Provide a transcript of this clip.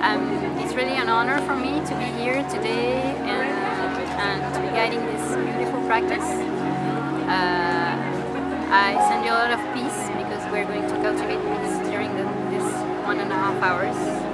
Um, it's really an honor for me to be here today and, and to be guiding this beautiful practice. Uh, I send you a lot of peace because we're going to cultivate peace during the, this one and a half hours.